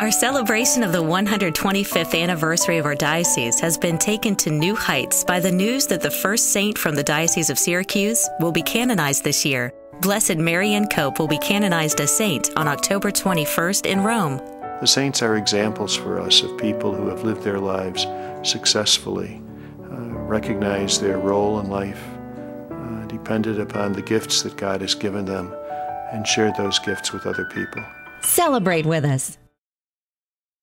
Our celebration of the 125th anniversary of our diocese has been taken to new heights by the news that the first saint from the Diocese of Syracuse will be canonized this year. Blessed Marianne Cope will be canonized a saint on October 21st in Rome. The saints are examples for us of people who have lived their lives successfully, uh, recognized their role in life, uh, depended upon the gifts that God has given them, and shared those gifts with other people. Celebrate with us.